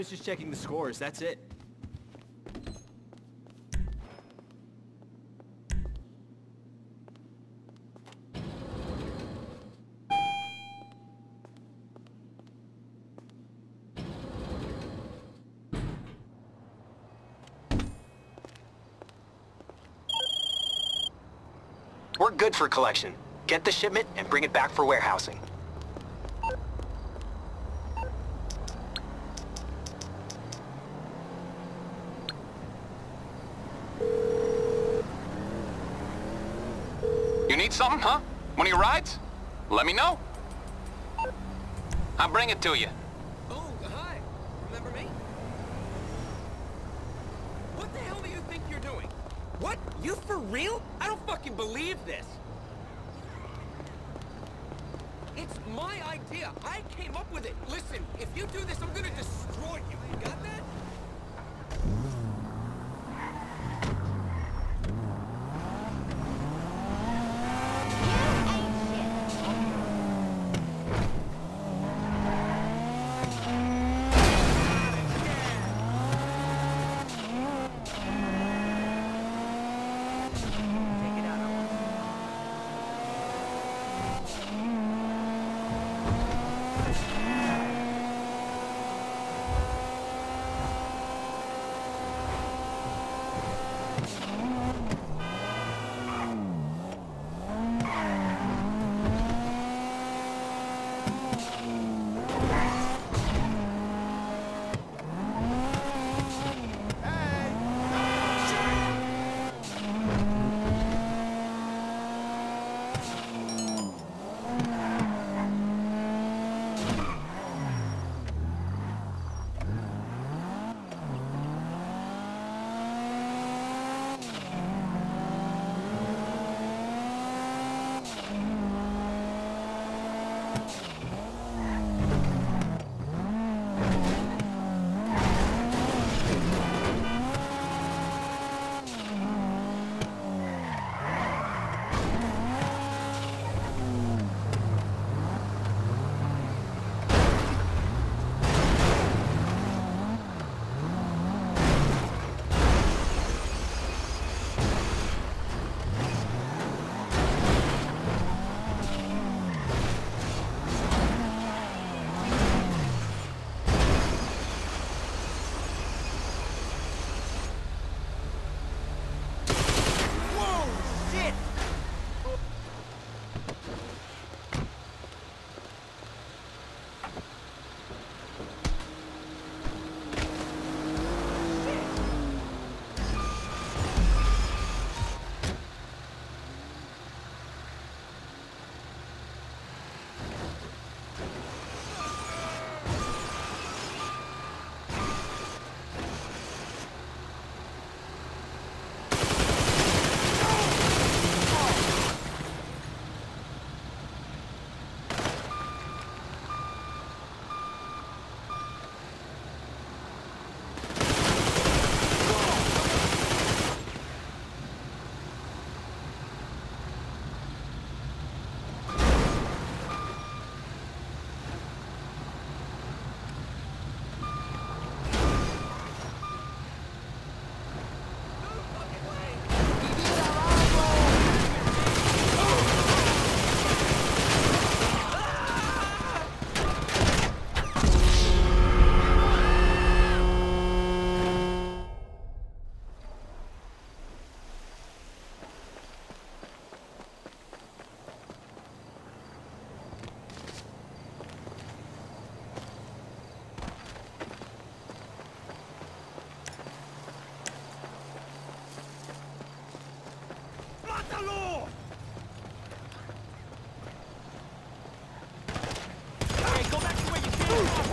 I was just checking the scores, that's it. We're good for collection. Get the shipment and bring it back for warehousing. Let me know. I'll bring it to you. Oh, hi. Remember me? What the hell do you think you're doing? What? You for real? I don't fucking believe this. It's my idea. I came up with it. Listen, if you do this, I'm gonna destroy you. You got that? move.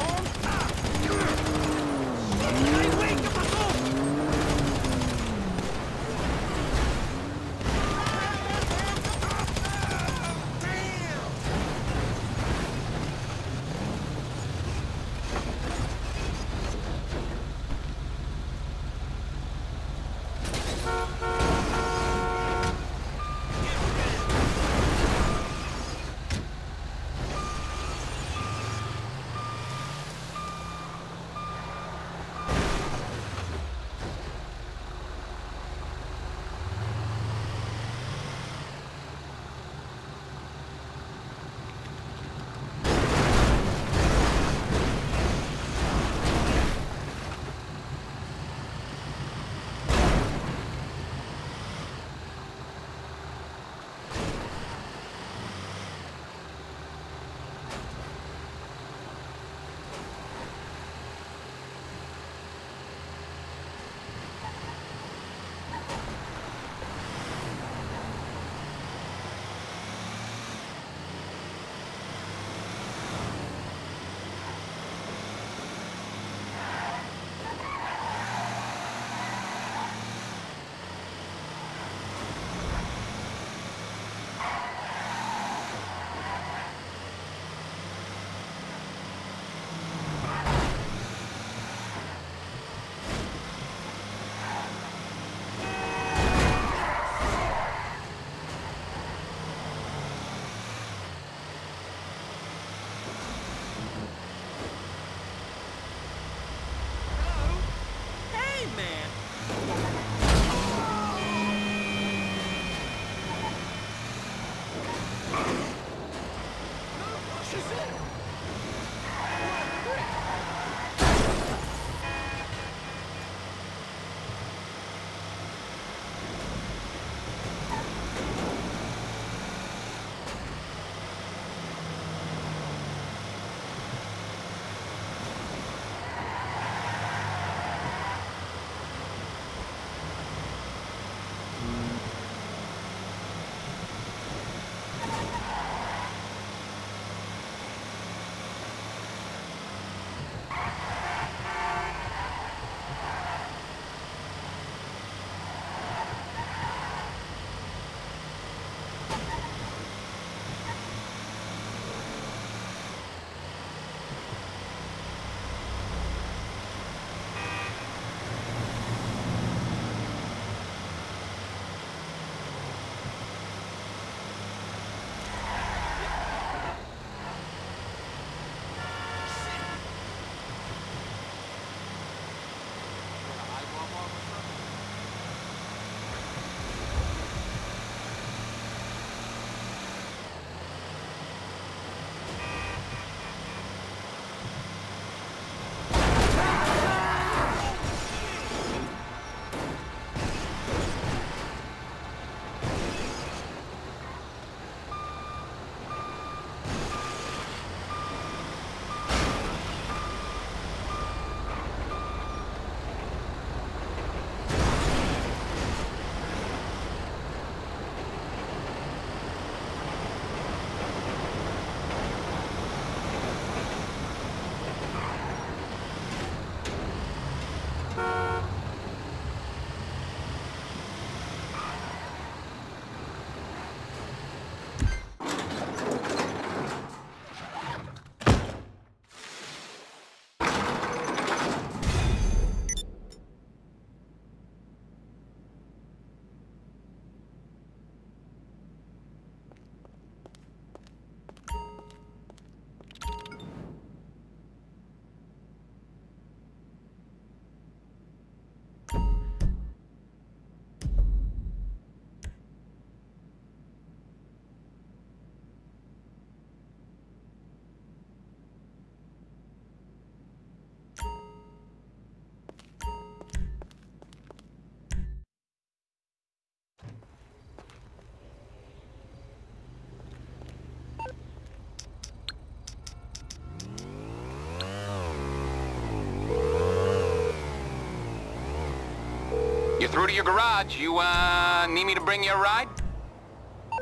You're through to your garage. You, uh, need me to bring you a ride?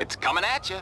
It's coming at you.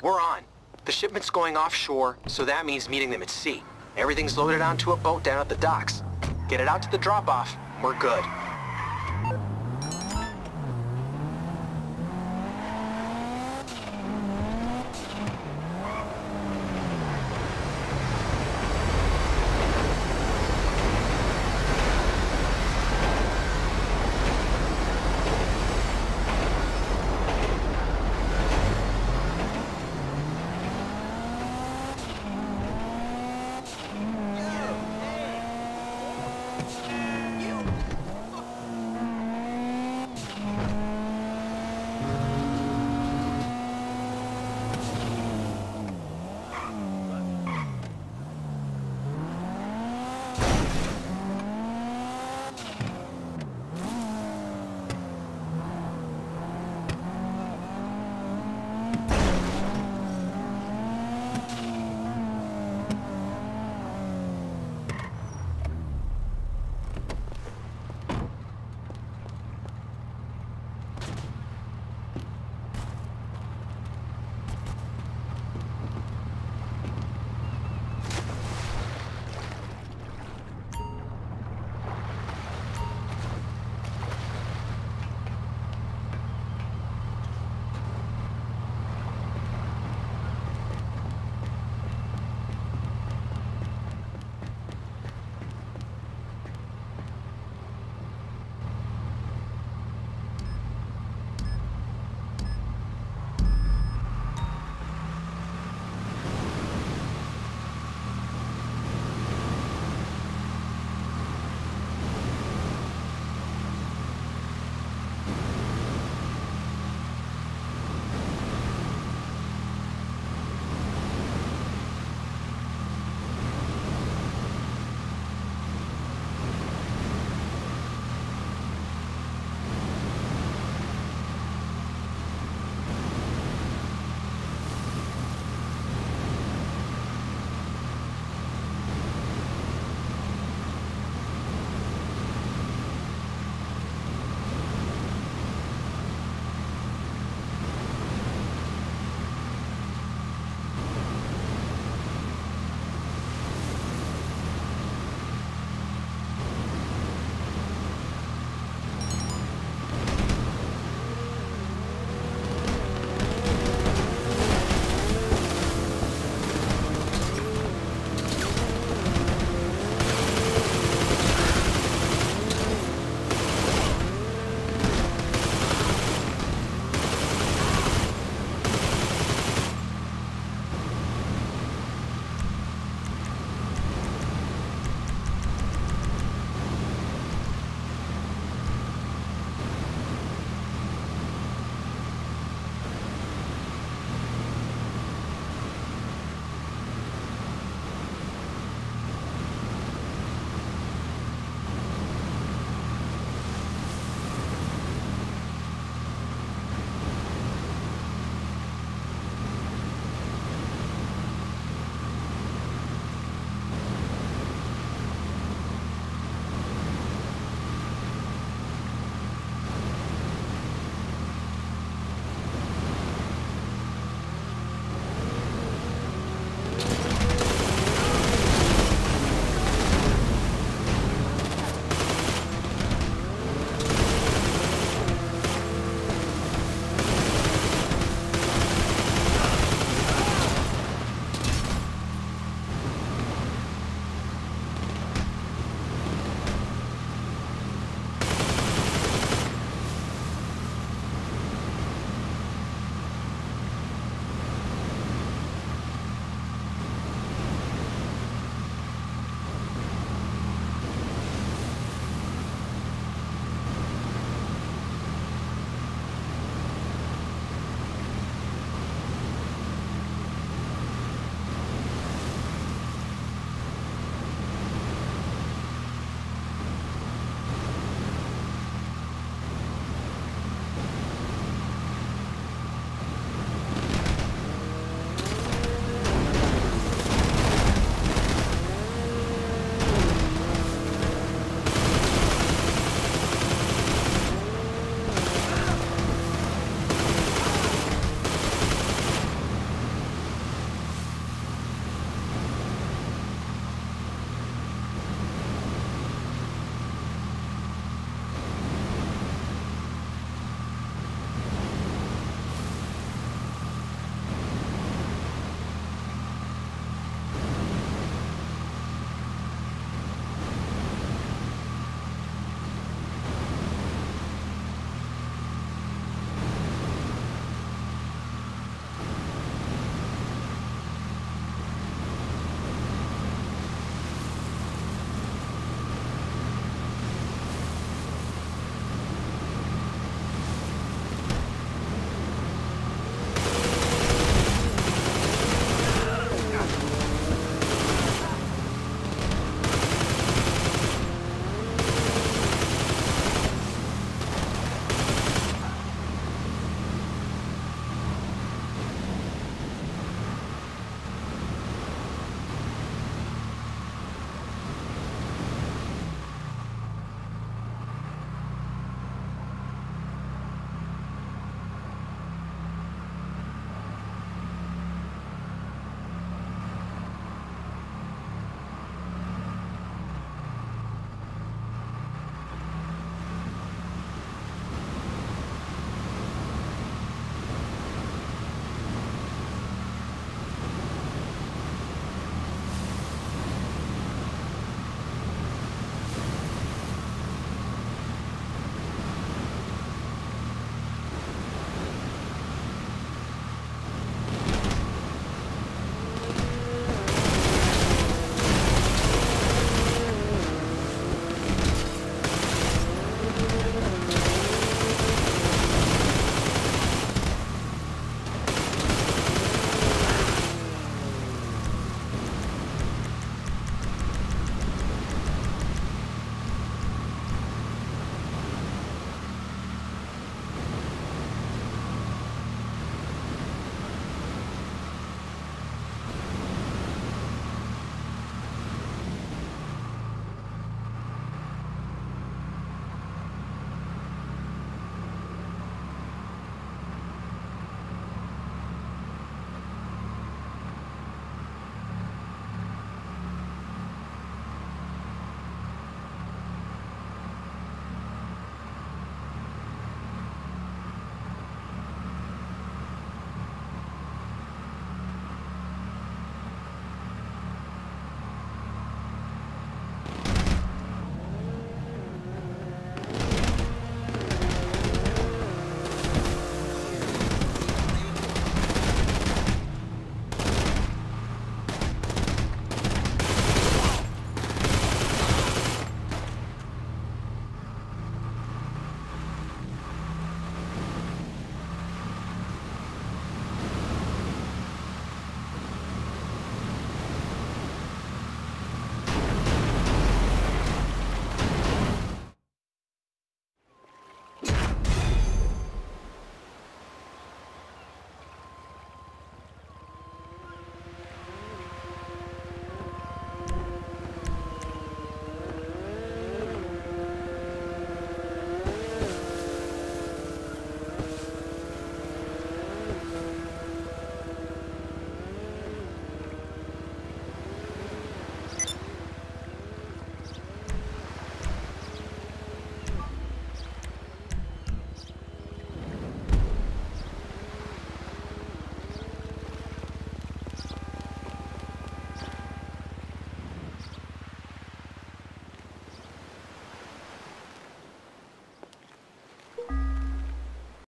We're on. The shipment's going offshore, so that means meeting them at sea. Everything's loaded onto a boat down at the docks. Get it out to the drop-off, we're good.